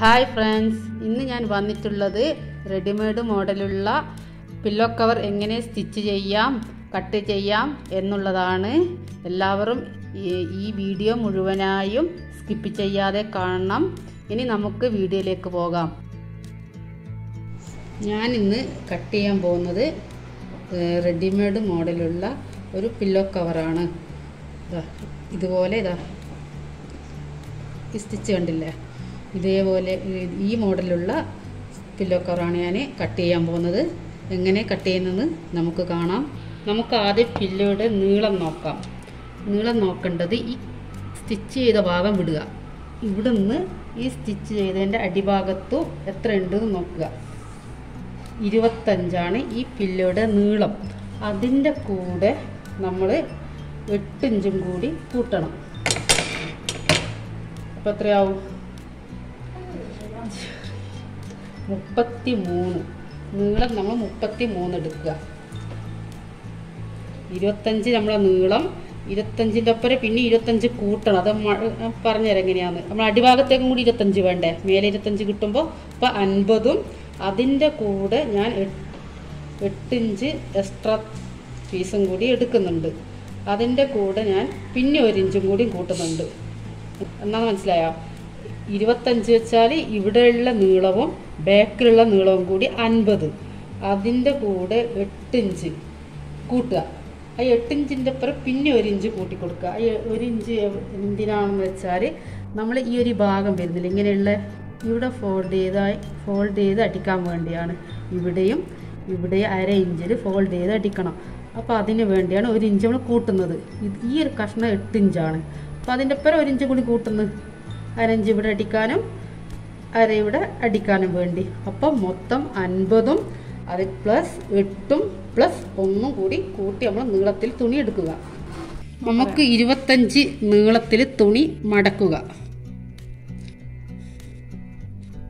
Hi friends ഇന്ന് ഞാൻ വന്നിട്ടുള്ളത് റെഡിമെയ്ഡ് മോഡലുള്ള പില്ലോ കവർ എങ്ങനെ സ്റ്റിച്ച് ചെയ്യാം കട്ട് ചെയ്യാം എന്നുള്ളതാണ്. എല്ലാവരും ഈ- വീഡിയോ മുഴുവനായും സ്കിപ്പ് ചെയ്യാതെ കാണണം. ഇനി നമുക്ക് വീഡിയോയിലേക്ക് പോകാം. ഞാൻ ഇന്ന് കട്ട് ചെയ്യാൻ പോകുന്നത് റെഡിമെയ്ഡ് മോഡലുള്ള ഒരു പില്ലോ കവറാണ് ഇതാ ഇതുപോലെ ഇതാ സ്റ്റിച്ച് കണ്ടില്ലേ? ഇതേപോലെ ഈ- മോഡലുള്ള പില്ലോ കവറാണ് ഞാൻ കട്ട് ചെയ്യാൻ പോകുന്നത്. എങ്ങനെ കട്ട് ചെയ്യുന്നത് നമുക്ക് കാണാം. നമുക്ക് ആദ്യം പില്ലോയുടെ നീളം നോക്കാം. നീളം നോക്കേണ്ടത് ഈ സ്റ്റിച്ച് ചെയ്ത ഭാഗം വിടുക. ഇവിടുന്ന് ഈ സ്റ്റിച്ച് ചെയ്തതിന്റെ അടിഭാഗത്തു എത്ര ഉണ്ടെന്ന് നോക്കുക. ഇരുപത്തഞ്ചാണ് ഈ പില്ലോയുടെ നീളം. അതിന്റെ കൂടെ നമ്മൾ എട്ടിഞ്ചും കൂടി കൂട്ടണം. അപ്പോൾ എത്രയാവും? മുപ്പത്തി മൂന്ന് നീളം നമ്മൾ മുപ്പത്തി മൂന്ന് എടുക്കുക. ഇരുപത്തഞ്ച് നമ്മളെ നീളം ഇരുപത്തഞ്ചിന്റെ ഒപ്പരം പിന്നെ ഇരുപത്തഞ്ച് കൂട്ടണം. അത് പറഞ്ഞുതരാം എങ്ങനെയാന്ന്. നമ്മൾ അടിഭാഗത്തേക്കും കൂടി ഇരുപത്തഞ്ച് വേണ്ടേ? മേലെ ഇരുപത്തഞ്ച് കിട്ടുമ്പോൾ ഇപ്പം അൻപതും അതിന്റെ കൂടെ ഞാൻ എട്ട് എട്ടിഞ്ച് എക്സ്ട്രാ പീസും കൂടി എടുക്കുന്നുണ്ട്. അതിന്റെ കൂടെ ഞാൻ പിന്നെ ഒരു ഇഞ്ചും കൂടി കൂട്ടുന്നുണ്ട്. എന്നാന്ന് മനസ്സിലായോ? ഇരുപത്തഞ്ച് വെച്ചാൽ ഇവിടെയുള്ള നീളവും ബാക്കിലുള്ള നീളവും കൂടി അൻപത്. അതിന്റെ കൂടെ എട്ടിഞ്ച് കൂട്ടുക. ആ എട്ടിഞ്ചിന്റെ അപ്പുറം പിന്നെ ഒരു ഇഞ്ച് കൂട്ടി കൊടുക്കുക. ആ ഒരു ഇഞ്ച് എന്തിനാണെന്ന് വെച്ചാൽ നമ്മൾ ഈ ഒരു ഭാഗം വരുന്നില്ല. ഇങ്ങനെയുള്ള ഇവിടെ ഫോൾഡ് ചെയ്തായി ഫോൾഡ് ചെയ്ത് അടിക്കാൻ വേണ്ടിയാണ്. ഇവിടെയും ഇവിടെ അര ഇഞ്ചിൽ ഫോൾഡ് ചെയ്ത് അടിക്കണം. അപ്പോൾ അതിന് വേണ്ടിയാണ് ഒരു ഇഞ്ച് നമ്മൾ കൂട്ടുന്നത്. ഈ ഒരു കഷ്ണം എട്ട് ഇഞ്ചാണ് അപ്പോൾ അതിന്റെ ഒപ്പം ഒരു ഇഞ്ച് കൂടി കൂട്ടുന്നു അരഞ്ച് ഇവിടെ അടിക്കാനും അര ഇവിടെ അടിക്കാനും വേണ്ടി. അപ്പം മൊത്തം അൻപതും അത് പ്ലസ് എട്ടും പ്ലസ് ഒന്നും കൂടി കൂട്ടി നമ്മൾ നീളത്തിൽ തുണി എടുക്കുക. നമുക്ക് ഇരുപത്തഞ്ച് നീളത്തിൽ തുണി മടക്കുക.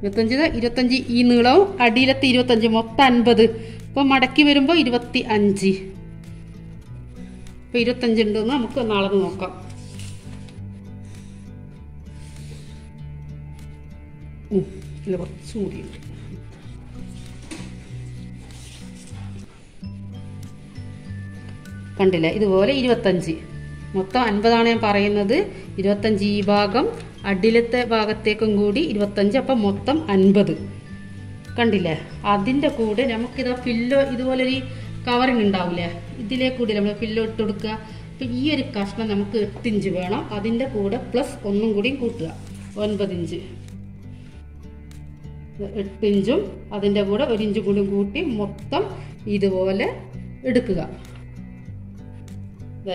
ഇരുപത്തഞ്ച് ഇരുപത്തഞ്ച് ഈ നീളവും അടിയിലത്തെ ഇരുപത്തഞ്ച് മൊത്തം അൻപത്. ഇപ്പം മടക്കി വരുമ്പോൾ ഇരുപത്തി അഞ്ച് ഇപ്പം ഇരുപത്തഞ്ച് ഉണ്ടെന്ന് നമുക്ക് നാളെ നോക്കാം. ഇതിൽ കുറച്ചും ഉണ്ട് കണ്ടില്ല? ഇതുപോലെ ഇരുപത്തഞ്ച്. മൊത്തം അൻപതാണ് ഞാൻ പറയുന്നത്. ഇരുപത്തഞ്ച് ഈ ഭാഗം അടിലത്തെ ഭാഗത്തേക്കും കൂടി ഇരുപത്തഞ്ച് അപ്പം മൊത്തം അൻപത്. കണ്ടില്ലേ? അതിന്റെ കൂടെ നമുക്കിതാ ഫില്ലോ ഇതുപോലൊരു കവറിങ് ഉണ്ടാവില്ലേ ഇതിലേ കൂടി നമ്മൾ ഫില്ലോ ഇട്ട് കൊടുക്കുക. അപ്പം ഈ ഒരു കഷ്ണം നമുക്ക് എട്ടിഞ്ച് വേണം. അതിന്റെ കൂടെ പ്ലസ് ഒന്നും കൂടിയും കൂട്ടുക. ഒൻപത് ഇഞ്ച് എട്ട് ഇഞ്ചും അതിന്റെ കൂടെ ഒരു ഇഞ്ചും കൂടി കൂട്ടി മൊത്തം ഇതുപോലെ എടുക്കുക.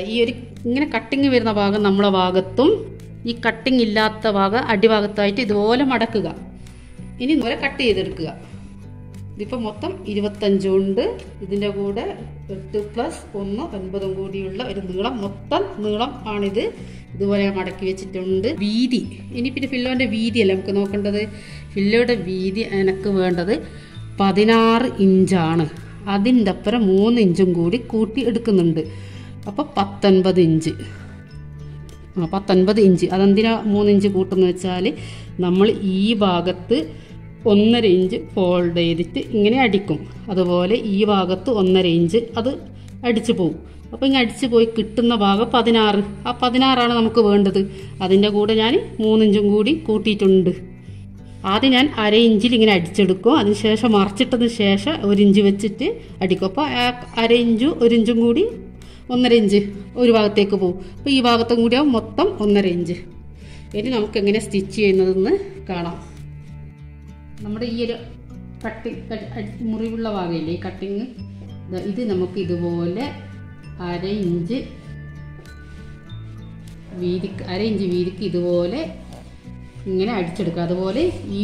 ഈ ഒരു ഇങ്ങനെ കട്ടിങ് വരുന്ന ഭാഗം നമ്മളെ ഭാഗത്തും ഈ കട്ടിങ് ഇല്ലാത്ത ഭാഗം അടിഭാഗത്തായിട്ട് ഇതുപോലെ മടക്കുക. ഇനി ഇതുപോലെ കട്ട് ചെയ്തെടുക്കുക. ഇതിപ്പോൾ മൊത്തം ഇരുപത്തഞ്ചുണ്ട് ഇതിന്റെ കൂടെ എട്ട് പ്ലസ് ഒന്ന് ഒൻപതും കൂടിയുള്ള ഒരു നീളം മൊത്തം നീളം ആണിത്. ഇതുപോലെ മടക്കി വെച്ചിട്ടുണ്ട്. വീതി. ഇനി പിന്നെ പില്ലോന്റെ വീതിയല്ല നമുക്ക് നോക്കേണ്ടത്? ഫില്ലോയുടെ വീതി എനിക്ക് വേണ്ടത് പതിനാറ് ഇഞ്ചാണ്. അതിന്റെ അപ്പുറം മൂന്ന് ഇഞ്ചും കൂടി കൂട്ടി എടുക്കുന്നുണ്ട്. അപ്പോൾ പത്തൊൻപത് ഇഞ്ച്. ആ പത്തൊൻപത് ഇഞ്ച്. അതെന്തിനാ മൂന്ന് ഇഞ്ച് കൂട്ടുന്നത് വെച്ചാൽ നമ്മൾ ഈ ഭാഗത്ത് ഒന്നര ഇഞ്ച് ഫോൾഡ് ചെയ്തിട്ട് ഇങ്ങനെ അടിക്കും. അതുപോലെ ഈ ഭാഗത്ത് ഒന്നര ഇഞ്ച് അത് അടിച്ചു പോകും അപ്പോൾ ഇങ്ങനെ അടിച്ചു പോയി കിട്ടുന്ന ഭാഗം പതിനാറ്. ആ പതിനാറാണ് നമുക്ക് വേണ്ടത്. അതിന്റെ കൂടെ ഞാൻ മൂന്നിഞ്ചും കൂടി കൂട്ടിയിട്ടുണ്ട്. ആദ്യം ഞാൻ അര ഇഞ്ചിൽ ഇങ്ങനെ അടിച്ചെടുക്കും. അതിനുശേഷം മറച്ചിട്ടതിന് ശേഷം ഒരു ഇഞ്ച് വെച്ചിട്ട് അടിക്കും. അപ്പോൾ അര ഇഞ്ചും ഒരു ഇഞ്ചും കൂടി ഒന്നര ഇഞ്ച് ഒരു ഭാഗത്തേക്ക് പോകും. അപ്പോൾ ഈ ഭാഗത്തും കൂടി ആവും മൊത്തം ഒന്നര ഇഞ്ച്. ഇനി നമുക്ക് എങ്ങനെ സ്റ്റിച്ച് ചെയ്യുന്നതെന്ന് കാണാം. നമ്മുടെ ഈ ഒരു കട്ടിങ് മുറിവുള്ള ഭാഗമില്ലേ ഈ കട്ടിങ് ഇത് നമുക്ക് ഇതുപോലെ അര ഇഞ്ച് വീതിക്ക് അര ഇഞ്ച് വീതിക്ക് ഇതുപോലെ ഇങ്ങനെ അടിച്ചെടുക്കുക. അതുപോലെ ഈ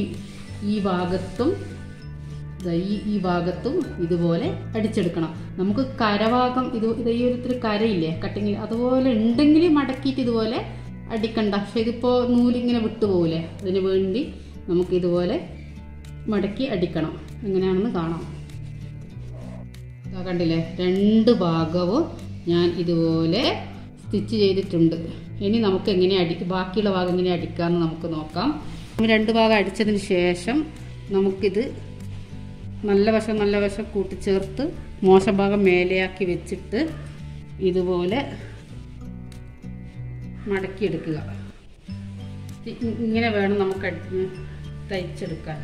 ഈ ഭാഗത്തും ഈ ഈ ഭാഗത്തും ഇതുപോലെ അടിച്ചെടുക്കണം. നമുക്ക് കരഭാഗം ഇത് ഈ ഒരു കരയില്ലേ കട്ടിങ് അതുപോലെ ഉണ്ടെങ്കിൽ മടക്കിയിട്ട് ഇതുപോലെ അടിക്കണ്ട. പക്ഷെ ഇതിപ്പോൾ നൂലിങ്ങനെ വിട്ടുപോകില്ലേ അതിന് വേണ്ടി നമുക്ക് ഇതുപോലെ മടക്കി അടിക്കണം. എങ്ങനെയാണെന്ന് കാണാം. കണ്ടില്ലേ? രണ്ട് ഭാഗവും ഞാൻ ഇതുപോലെ സ്റ്റിച്ച് ചെയ്തിട്ടുണ്ട്. ഇനി നമുക്ക് എങ്ങനെ അടി ബാക്കിയുള്ള ഭാഗം എങ്ങനെ അടിക്കാമെന്ന് നമുക്ക് നോക്കാം. രണ്ട് ഭാഗം അടിച്ചതിന് ശേഷം നമുക്കിത് നല്ല വശം നല്ല വശം കൂട്ടിച്ചേർത്ത് മോശം ഭാഗം മേലെയാക്കി വെച്ചിട്ട് ഇതുപോലെ മടക്കിയെടുക്കുക. ഇങ്ങനെ വേണം നമുക്ക് തയ്ച്ചെടുക്കാൻ.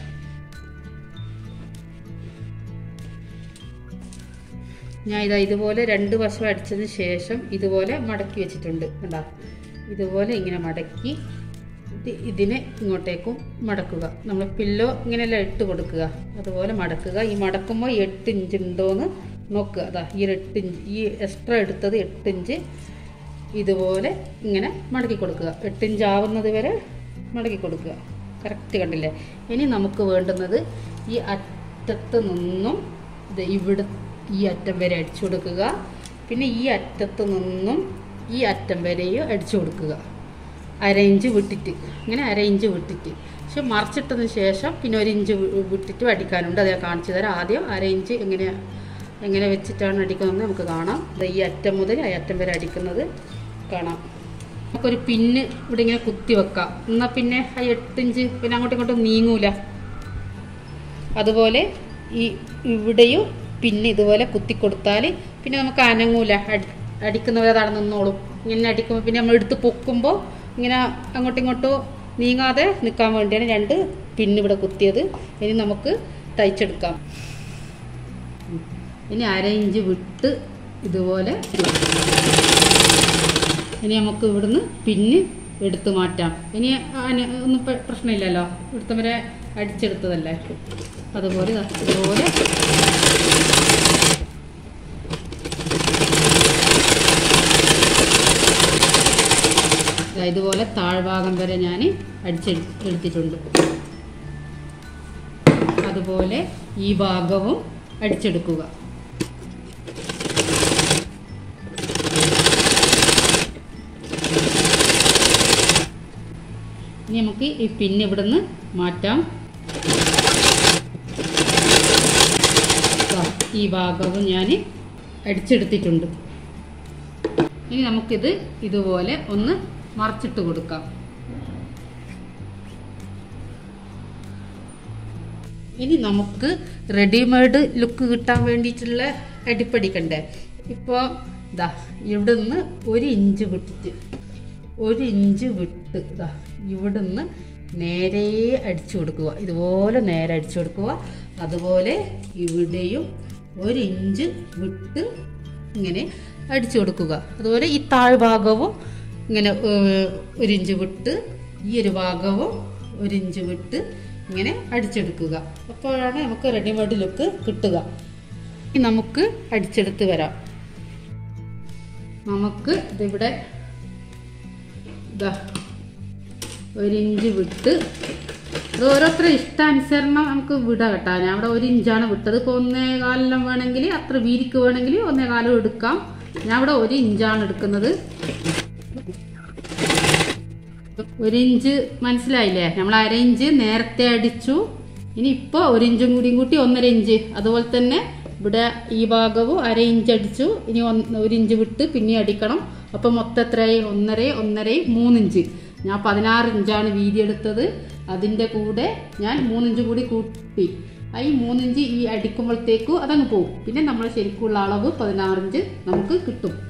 ഞാൻ ഇതാ ഇതുപോലെ രണ്ട് വശം അടിച്ചതിന് ശേഷം ഇതുപോലെ മടക്കി വെച്ചിട്ടുണ്ട്. കണ്ടാ? ഇതുപോലെ ഇങ്ങനെ മടക്കി ഇത് ഇതിനെ ഇങ്ങോട്ടേക്കും മടക്കുക. നമ്മൾ പില്ലോ ഇങ്ങനെയെല്ലാം ഇട്ട് കൊടുക്കുക. അതുപോലെ മടക്കുക. ഈ മടക്കുമ്പോൾ എട്ട് ഇഞ്ച് ഉണ്ടോയെന്ന് നോക്കുക. അതാ ഈ എട്ട് ഇഞ്ച് ഈ എക്സ്ട്രാ എടുത്തത് എട്ട് ഇഞ്ച് ഇതുപോലെ ഇങ്ങനെ മടക്കി കൊടുക്കുക. എട്ട് ഇഞ്ച് ആവുന്നത് വരെ മടക്കി കൊടുക്കുക. കറക്റ്റ് കണ്ടില്ലേ? ഇനി നമുക്ക് വേണ്ടുന്നത് ഈ അറ്റത്ത് നിന്നും ഇത് ഇവിടെ ഈ അറ്റം വരെ അടിച്ചു കൊടുക്കുക. പിന്നെ ഈ അറ്റത്ത് നിന്നും ഈ അറ്റം വരെയും അടിച്ചു കൊടുക്കുക. അരയിഞ്ച് വിട്ടിട്ട്. ഇങ്ങനെ അരയിഞ്ച് വിട്ടിട്ട്. പക്ഷെ മറിച്ചിട്ടതിന് ശേഷം പിന്നെ ഒരു ഇഞ്ച് വിട്ടിട്ട് അടിക്കാനുണ്ട് അത് ഞാൻ കാണിച്ചു തരാം. ആദ്യം അരയിഞ്ച് എങ്ങനെ എങ്ങനെ വെച്ചിട്ടാണ് അടിക്കുന്നതെന്ന് നമുക്ക് കാണാം. ഈ അറ്റം മുതൽ ആ അറ്റം വരെ അടിക്കുന്നത് കാണാം. നമുക്കൊരു പിന്ന് ഇവിടെ ഇങ്ങനെ കുത്തി വെക്കാം. എന്നാൽ പിന്നെ ആ എട്ടിഞ്ച് പിന്നെ അങ്ങോട്ടും ഇങ്ങോട്ടും നീങ്ങൂല. അതുപോലെ ഈ ഇവിടെയും പിന്നെ ഇതുപോലെ കുത്തി കൊടുത്താൽ പിന്നെ നമുക്ക് അനങ്ങൂല. അടി അടിക്കുന്നവരെ നിന്നോളും. ഇങ്ങനെ അടിക്കുമ്പോൾ പിന്നെ നമ്മൾ എടുത്ത് പൊക്കുമ്പോൾ ഇങ്ങനെ അങ്ങോട്ടും ഇങ്ങോട്ടോ നീങ്ങാതെ നിൽക്കാൻ വേണ്ടിയാണ് രണ്ട് പിന്നിവിടെ കുത്തിയത്. ഇനി നമുക്ക് തയ്ച്ചെടുക്കാം ഇനി അര ഇഞ്ച് വിട്ട് ഇതുപോലെ ഇനി നമുക്ക് ഇവിടുന്ന് പിന്ന് എടുത്തു മാറ്റാം. ഇനി ഒന്നും പ്രശ്നമില്ലല്ലോ. ഇവിടുത്തെ വരെ അടിച്ചെടുത്തതല്ലേ? അതുപോലെ ഇതുപോലെ. ഇതുപോലെ താഴ്ഭാഗം വരെ ഞാൻ അടിച്ചെടുത്തിട്ടുണ്ട് അതുപോലെ ഈ ഭാഗവും അടിച്ചെടുക്കുക. ഇനി നമുക്ക് ഈ പിന്നെ ഇവിടെ നിന്ന് മാറ്റാം ഈ ഭാഗവും ഞാൻ അടിച്ചെടുത്തിട്ടുണ്ട്. ഇനി നമുക്കിത് ഇതുപോലെ ഒന്ന് മറച്ചിട്ട് കൊടുക്കാം. ഇനി നമുക്ക് റെഡിമെയ്ഡ് ലുക്ക് കിട്ടാൻ വേണ്ടിയിട്ടുള്ള അടിപ്പടിക്കണ്ടേ ഇപ്പോൾ ഇതാ ഇവിടെ നിന്ന് ഒരു ഇഞ്ച് വിട്ടിട്ട് ഒരു ഇഞ്ച് വിട്ട് ഇതാ ഇവിടെ നിന്ന് നേരെ അടിച്ചു കൊടുക്കുക. ഇതുപോലെ നേരെ അടിച്ചു കൊടുക്കുക. അതുപോലെ ഇവിടെയും ഒരു ഇഞ്ച് വിട്ട് ഇങ്ങനെ അടിച്ചു കൊടുക്കുക. അതുപോലെ ഈ താഴ്ഭാഗവും ഇങ്ങനെ ഒരു ഇഞ്ച് വിട്ട് ഈ ഒരു ഭാഗവും ഒരു ഇഞ്ച് വിട്ട് ഇങ്ങനെ അടിച്ചെടുക്കുക. അപ്പോഴാണ് നമുക്ക് റെഡിമെയ്ഡ് ലുക്ക് കിട്ടുക. നമുക്ക് അടിച്ചെടുത്ത് വരാം. നമുക്ക് ഇതിവിടെ ഇതാ ഒരു ഇഞ്ച് വിട്ട് അത് ഓരോരുത്തരുടെ ഇഷ്ടാനുസരണം നമുക്ക് വിടാം കേട്ടോ. ഞാൻ അവിടെ ഒരു ഇഞ്ചാണ് വിട്ടത്. ഇപ്പോൾ ഒന്നേ കാലെല്ലാം വേണമെങ്കിൽ അത്ര വീതിക്ക് വേണമെങ്കിൽ ഒന്നേ കാലം എടുക്കാം. ഞാൻ ഇവിടെ ഒരു ഇഞ്ചാണ് എടുക്കുന്നത്. ഒരു ഇഞ്ച് മനസ്സിലായില്ലേ? നമ്മൾ അര ഇഞ്ച് നേരത്തെ അടിച്ചു. ഇനി ഇപ്പോൾ ഒരു ഇഞ്ചും കൂടിയും കൂട്ടി ഒന്നര ഇഞ്ച്. അതുപോലെ തന്നെ ഇവിടെ ഈ ഭാഗവും അര ഇഞ്ച് അടിച്ചു. ഇനി ഒരു ഇഞ്ച് വിട്ട് പിന്നെ അടിക്കണം. അപ്പം മൊത്തം എത്രയായി? ഒന്നര ഒന്നര മൂന്നിഞ്ച് ഞാൻ പതിനാറ് ഇഞ്ചാണ് വീതി എടുത്തത്. അതിന്റെ കൂടെ ഞാൻ മൂന്നിഞ്ച് കൂടി കൂട്ടി. ഈ മൂന്നിഞ്ച് ഈ അടിക്കുമ്പോഴത്തേക്കും അതങ്ങ് പോകും പിന്നെ നമ്മൾ ശരിക്കുള്ള അളവ് പതിനാറിഞ്ച് നമുക്ക് കിട്ടും.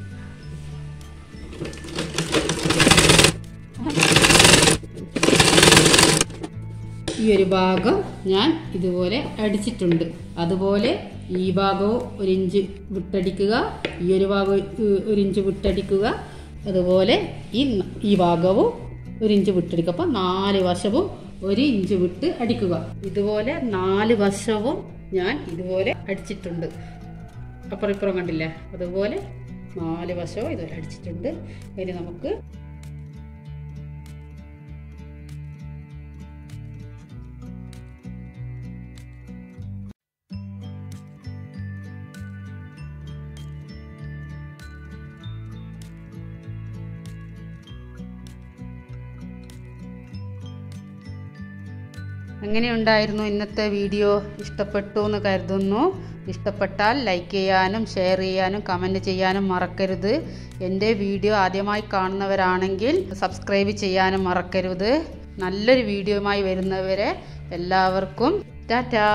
ഈ ഒരു ഭാഗം ഞാൻ ഇതുപോലെ അടിച്ചിട്ടുണ്ട്. അതുപോലെ ഈ ഭാഗവും ഒരു ഇഞ്ച് വിട്ടടിക്കുക ഈ ഒരു ഭാഗം ഒരു ഇഞ്ച് വിട്ടടിക്കുക അതുപോലെ ഈ ഈ ഭാഗവും ഒരു ഇഞ്ച് വിട്ടടിക്കുക. അപ്പം നാല് വശവും ഒരു ഇഞ്ച് വിട്ട് അടിക്കുക. ഇതുപോലെ നാല് വശവും ഞാൻ ഇതുപോലെ അടിച്ചിട്ടുണ്ട്. അപ്പുറം ഇപ്പുറം കണ്ടില്ലേ? അതുപോലെ നാല് വശവും ഇതുപോലെ അടിച്ചിട്ടുണ്ട്. ഇനി നമുക്ക് എങ്ങനെയുണ്ടായിരുന്നു ഇന്നത്തെ വീഡിയോ? ഇഷ്ടപ്പെട്ടു എന്ന് കരുതുന്നു. ഇഷ്ടപ്പെട്ടാൽ ലൈക്ക് ചെയ്യാനും ഷെയർ ചെയ്യാനും കമന്റ് ചെയ്യാനും മറക്കരുത്. എന്റെ വീഡിയോ ആദ്യമായി കാണുന്നവരാണെങ്കിൽ സബ്സ്ക്രൈബ് ചെയ്യാനും മറക്കരുത്. നല്ലൊരു വീഡിയോയുമായി വരുന്നവരെ എല്ലാവർക്കും ടാറ്റാ.